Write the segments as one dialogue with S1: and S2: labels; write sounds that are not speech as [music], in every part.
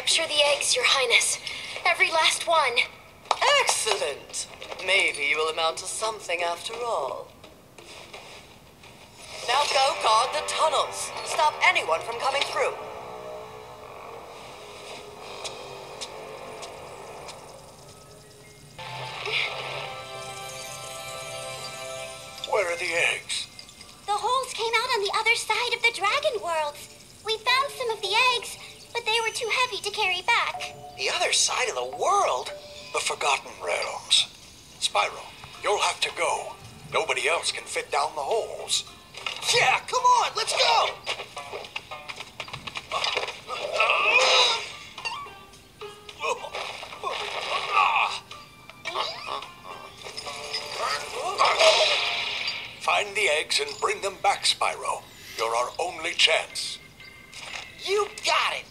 S1: We managed to capture the eggs, Your Highness. Every last one.
S2: Excellent. Maybe you will amount to something after all. Now go guard the tunnels. Stop anyone from coming through.
S3: Where are the eggs?
S4: The holes came out on the other side of the dragon worlds. We found some of the eggs, but they were too heavy to carry back.
S3: The other side of the world? The Forgotten Realms. Spyro, you'll have to go. Nobody else can fit down the holes. Yeah, come on, let's go! Find the eggs and bring them back, Spyro. You're our only chance.
S2: You got it.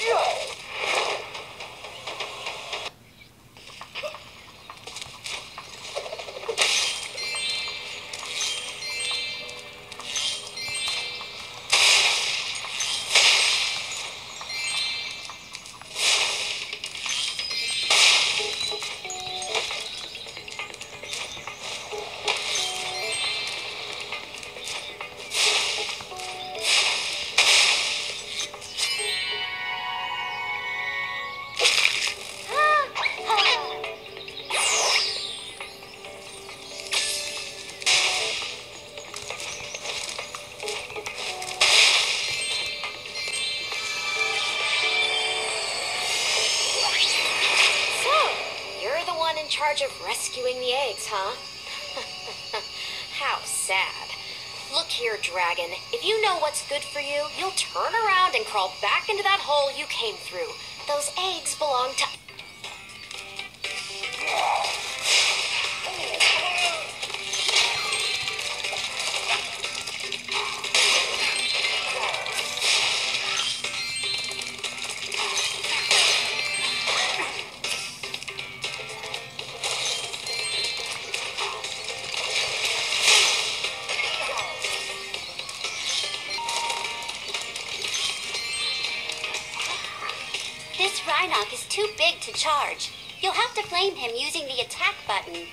S1: 이. In charge of rescuing the eggs, huh? [laughs] How sad. Look here, Dragon. If you know what's good for you, you'll turn around and crawl back into that hole you came through. Those eggs belong to.
S4: Too big to charge. You'll have to flame him using the attack button.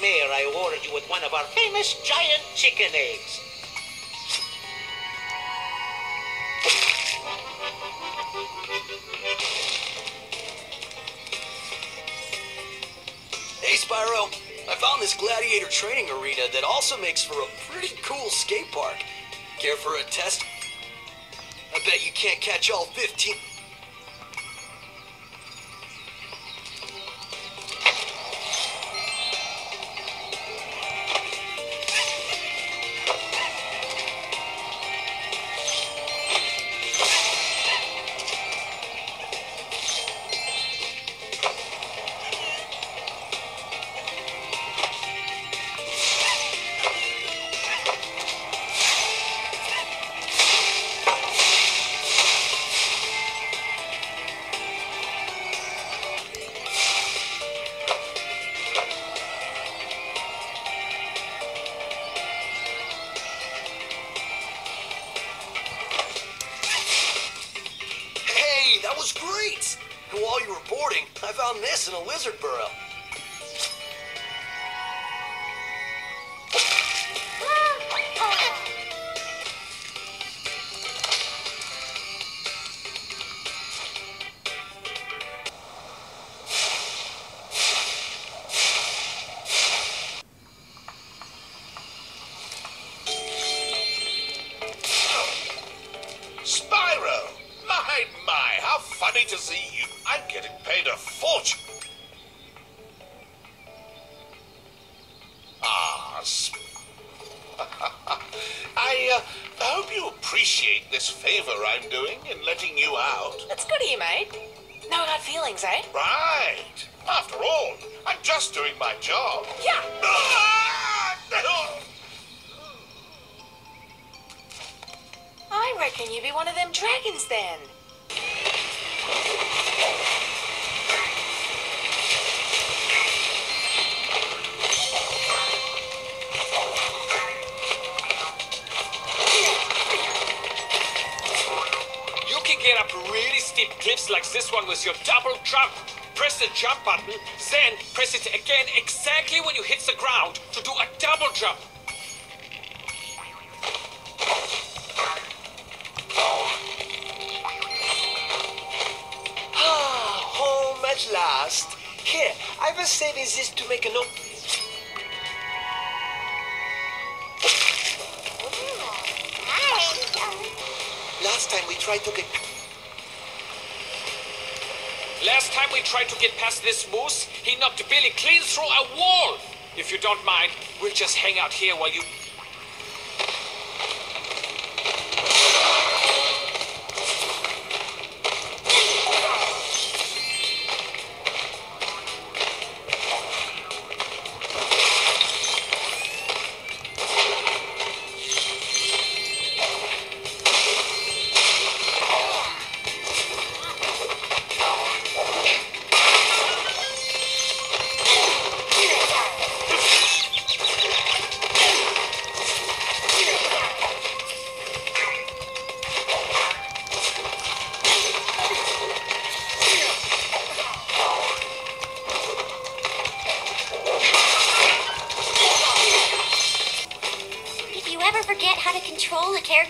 S5: Mayor, I awarded you with one of our famous giant chicken eggs.
S3: Hey, Spyro. I found this gladiator training arena that also makes for a pretty cool skate park. Care for a test? I bet you can't catch all 15. Lizard burrow.
S6: Sp- [laughs] I, uh, hope you appreciate this favor I'm doing in letting you out.
S2: That's good of you, mate. No hard feelings, eh?
S6: Right. After all, I'm just doing my job.
S2: Yeah.
S6: Ah! [laughs]
S2: I reckon you'd be one of them dragons then.
S7: Cliffs like this one with your double jump. Press the jump button, then press it again exactly when you hit the ground to do a double jump.
S5: Ah, home at last. Here, I was saving this to make a note. Last time we tried to get.
S7: Last time we tried to get past this moose, he knocked Billy clean through a wall. If you don't mind, we'll just hang out here while you.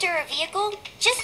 S4: Control a vehicle, just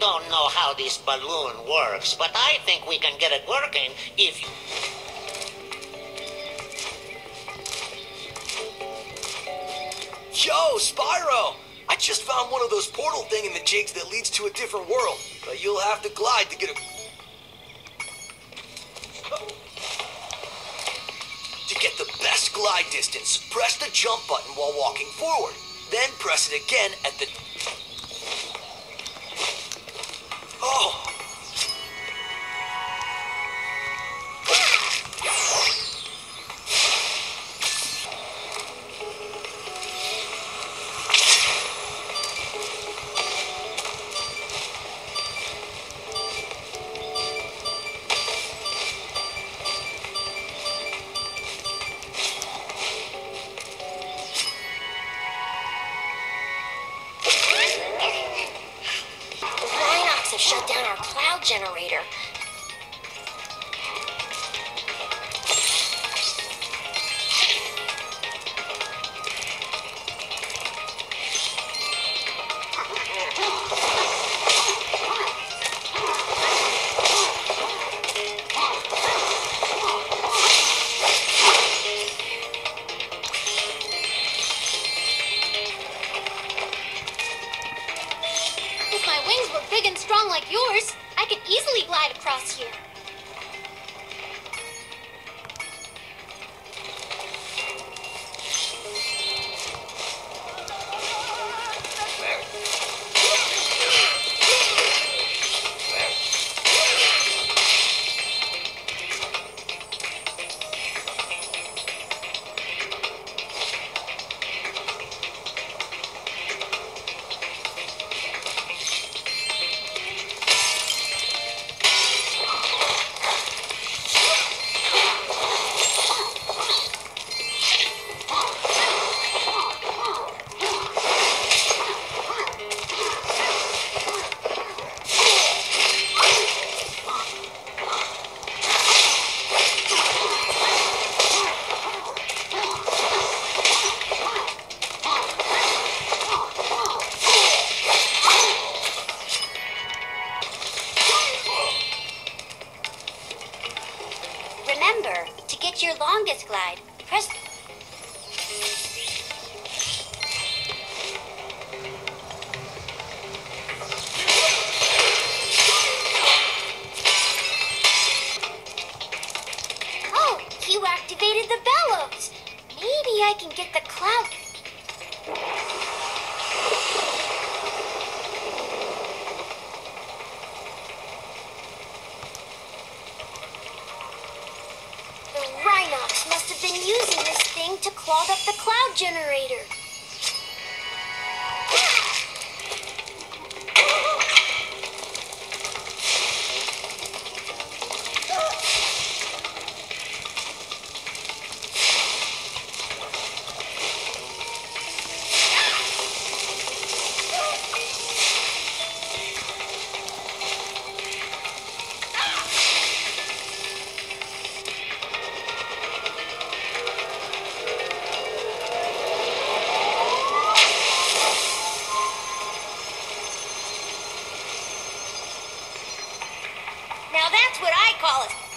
S5: Don't know how this balloon works, but I think we can get it working if.
S3: Yo, Spyro! I just found one of those portal thing in the jigs that leads to a different world. But you'll have to glide to get a. To get the best glide distance, press the jump button while walking forward. Then press it again at the.
S8: Generator.
S4: Easily glide that's what I call a